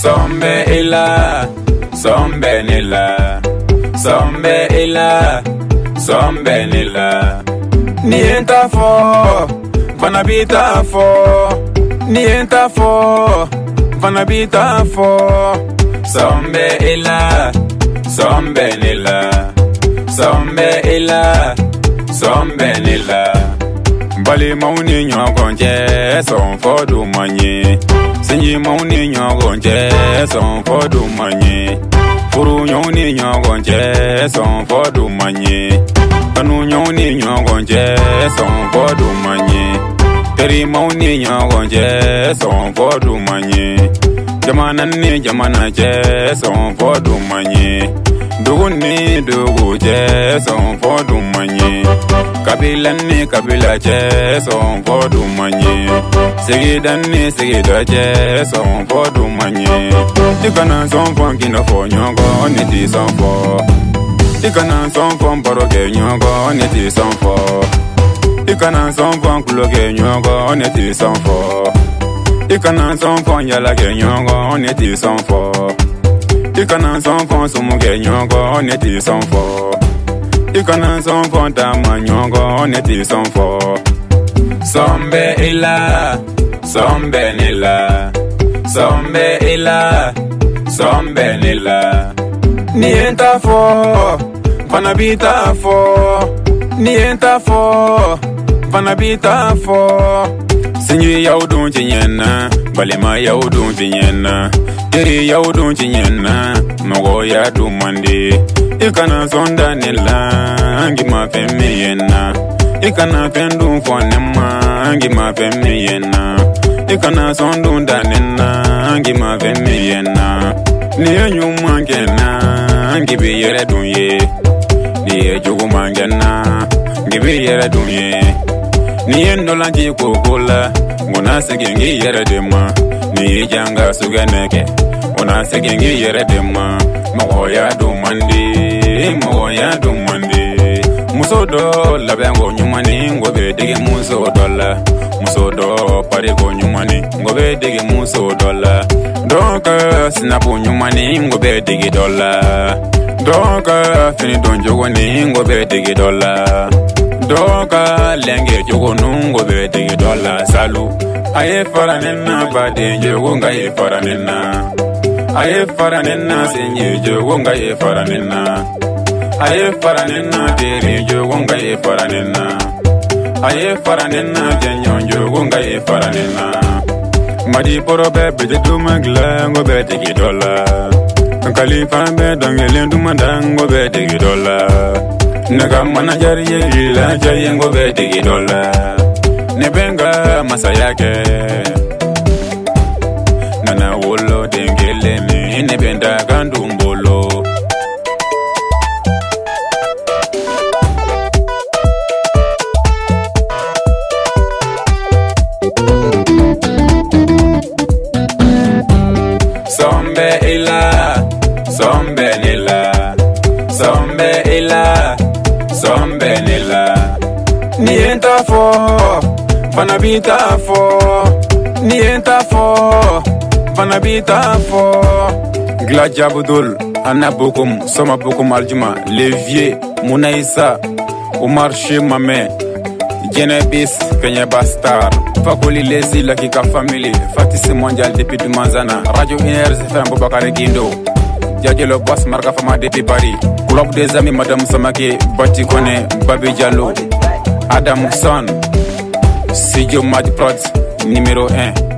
Sombe ila, sombe nila, sombe ila, sombe fo, vanabita fo, fo wanna be tough for Sombe ila, sombe nila Sombe ila, sombe nila Bali mauni nyogonje, son fodu manye Sinji mauni nyogonje, son fodu manye Furu nyoni nyogonje, son fodu manye Kanu nyoni nyogonje, son fodu manye mari mauni nyagonje son fodu manye jamanan ne jamana je son fodu manye dugun ne dugu je son fodu manye kabilan ne kabila je son fodu manye sigidan ne sigida je son fodu manye tikana son fon kino fo nyogo ni ti son fo tikana son fon boroge nyogo ni ti son fo ịka na nsọ mfọ nkwụlọ ga-enye ọgọ ọ na-eti nsọ mfọ ịka na nsọ mfọ nyala ga-enye ọgọ ọ na-eti nsọ mfọ ịka na nsọ mfọ nsụm ga-enye ọgọ ọ na-eti nsọ mfọ ịka na nsọ mfọ nta ma nye ọgọ ọ na-eti nsọ mfọ sọmbe ịla sọmbe n'ịla sọmbe ịla sọmbe n'ịla n'ihe ntafọ fanabita afọ n'ihe ntafọ fana b'i ta fɔ sinji y'aw dun ti balima y'aw dun ti teri y'aw dun ti ɲɛna ya dun man i kana sɔn da ne la k'i ma fɛn min ye n na i kana fɛn dun fɔ ne ma n k'i ma fɛn min ye na i kana sɔn dun da ne na k'i ma fɛn min ye na ni ye ɲuman kɛ na n k'i bɛ yɛrɛ dun ye ni ye juguman kɛ na ngibi yɛrɛ dun ye ni ye ndolan k'i koko la n kuna segin k'i yɛrɛ de ma ni y'i jan ka sugunɛ kɛ n kuna segin k'i yɛrɛ de ma mɔgɔya dun man di mɔgɔya dun man di muso dɔ labɛnko ɲumanni n ko bɛ dege muso dɔ la muso dɔ pariko ɲumanni n ko bɛ dege muso dɔ la donc sinapu ɲumanni n ko bɛ dege dɔ la donc fini don jogo ni n ko bɛ dege dɔ la. doka lenge jogo nungo bebetege dola salu aye fara nena baden jogo nga ye fara nena aye fara nena senye jogo nga ye fara nena aye fara nena tere jogo nga ye fara nena aye fara nena jenyo jogo nga ye fara nena madi poro bebe te duma glango bebetege dola kalifa be dongelen duma dango bebetege dola nega mana jariye la jariye ngo be digi dola ne benga masaya ke nana wolo dengele mi ne benda gandu mbolo sombe ila sombe nila nienta fo banabita fo nienta fo banabita fo bokum anabokum bokum aljuma levier munaisa umar shemame jenebis kenya bastar fakoli lesi lakika family fatisi mondial depuis manzana radio unrs fm bobakari gindo jajelo bas marka fama depuis paris club des amis madame samake batikone babi jalo Adam Son, Sigio Mad Prods, numéro 1.